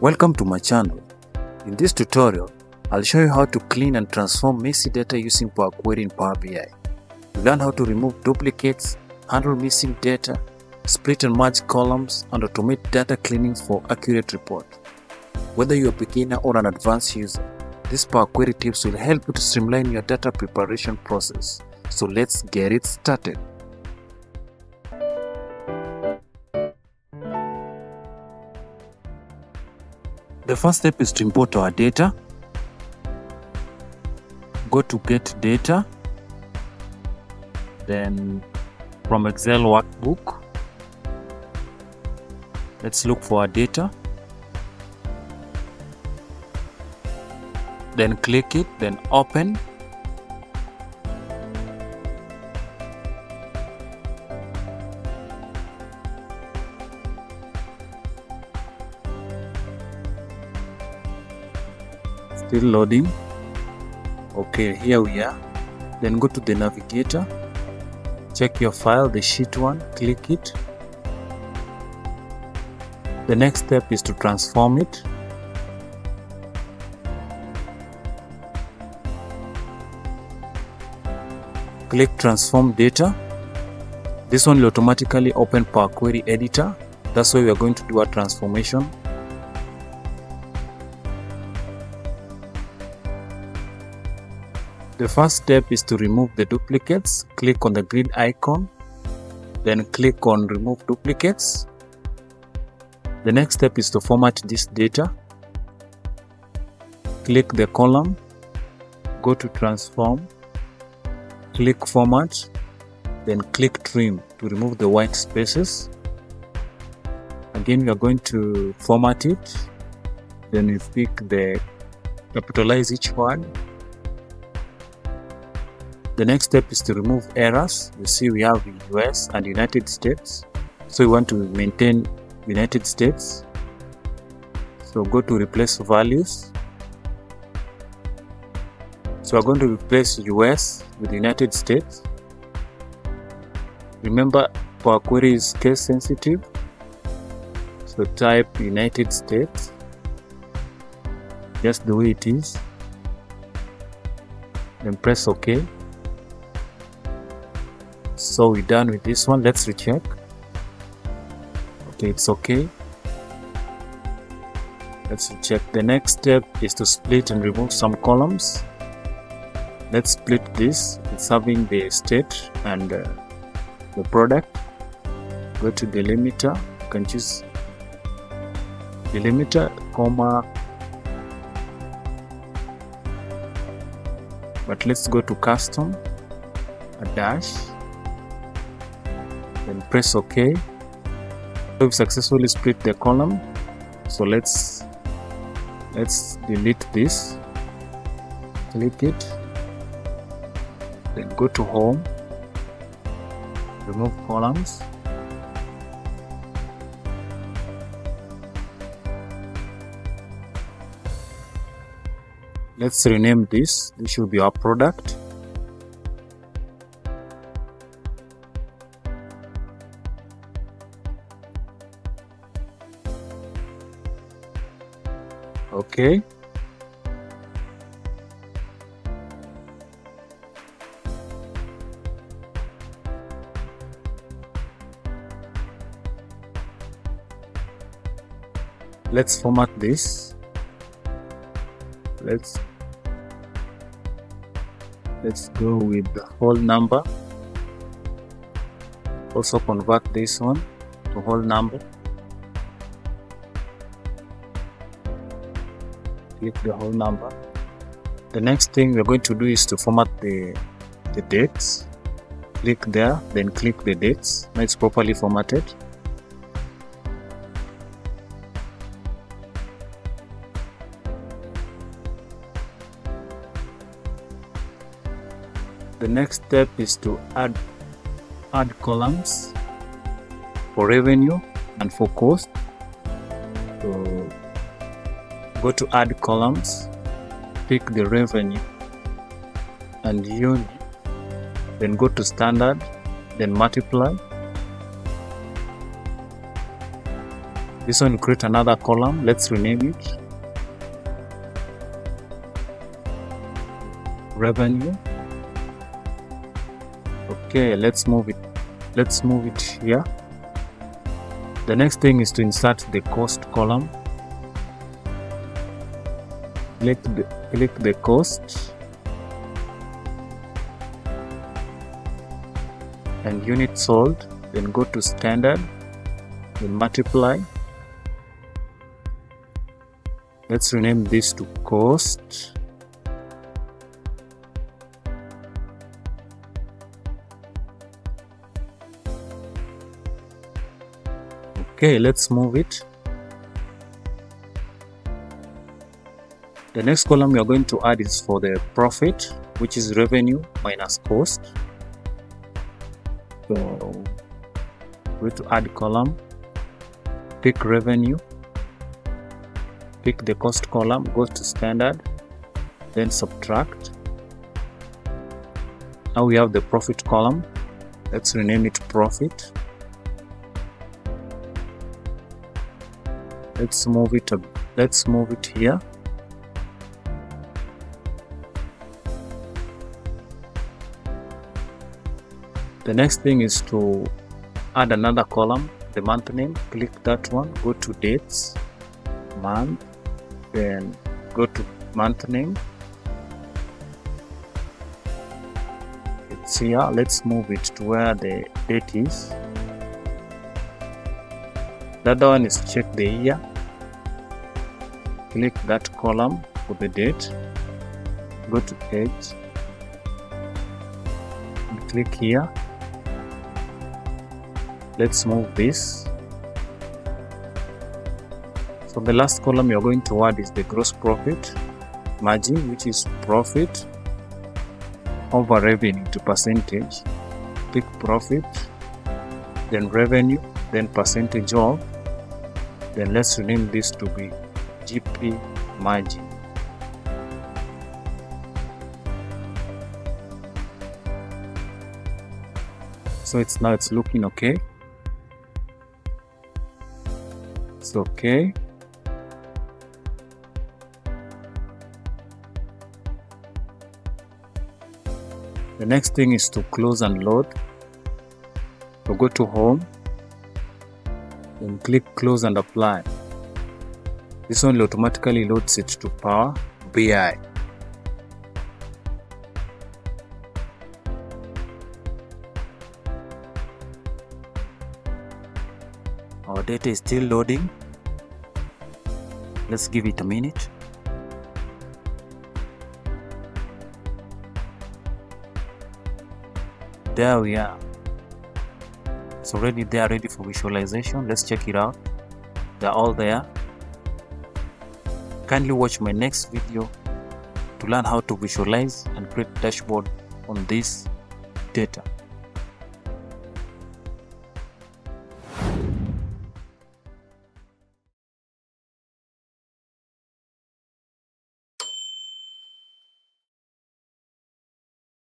Welcome to my channel. In this tutorial, I'll show you how to clean and transform messy data using Power Query in Power BI. You learn how to remove duplicates, handle missing data, split and merge columns, and automate data cleaning for accurate report. Whether you're a beginner or an advanced user, these Power Query tips will help you to streamline your data preparation process. So let's get it started. The first step is to import our data. Go to get data. Then from Excel workbook, let's look for our data. Then click it, then open. Still loading. Okay here we are. Then go to the navigator. Check your file the sheet one click it. The next step is to transform it. Click transform data. This one will automatically open power query editor. That's why we are going to do a transformation The first step is to remove the duplicates. Click on the grid icon, then click on remove duplicates. The next step is to format this data. Click the column, go to transform, click format, then click trim to remove the white spaces. Again, we are going to format it. Then we pick the capitalize each word the next step is to remove errors. You see we have US and United States. So we want to maintain United States. So go to replace values. So we're going to replace US with United States. Remember Power Query is case sensitive. So type United States just the way it is. Then press OK so we're done with this one. Let's recheck. Okay it's okay. Let's recheck. The next step is to split and remove some columns. Let's split this. It's having the state and uh, the product. Go to delimiter. You can choose delimiter comma. But let's go to custom a dash then press ok. We've successfully split the column. So let's let's delete this. Click it. Then go to home. Remove columns. Let's rename this. This should be our product okay let's format this. Let's let's go with the whole number. Also convert this one to whole number click the whole number. The next thing we're going to do is to format the the dates. Click there then click the dates. Now it's properly formatted. The next step is to add add columns for revenue and for cost. So go to add columns pick the revenue and unit. Then go to standard then multiply. This one create another column. Let's rename it. Revenue. Okay let's move it. Let's move it here. The next thing is to insert the cost column click the, click the cost. And unit sold then go to standard then multiply. Let's rename this to cost. Okay let's move it the next column are going to add is for the profit which is revenue minus cost. So going to add column. Pick revenue. Pick the cost column go to standard then subtract. Now we have the profit column. Let's rename it profit. Let's move it up let's move it here the next thing is to add another column the month name click that one go to dates month then go to month name. It's here let's move it to where the date is. The other one is check the year. Click that column for the date. Go to page. And click here let's move this. So the last column you're going to add is the gross profit margin which is profit over revenue to percentage. Pick profit then revenue then percentage of then let's rename this to be GP margin. So it's now it's looking okay it's okay the next thing is to close and load. So go to home then click close and apply. This will automatically loads it to power bi our data is still loading let's give it a minute. There we are. It's already there ready for visualization. Let's check it out. They're all there. Kindly watch my next video to learn how to visualize and create dashboard on this data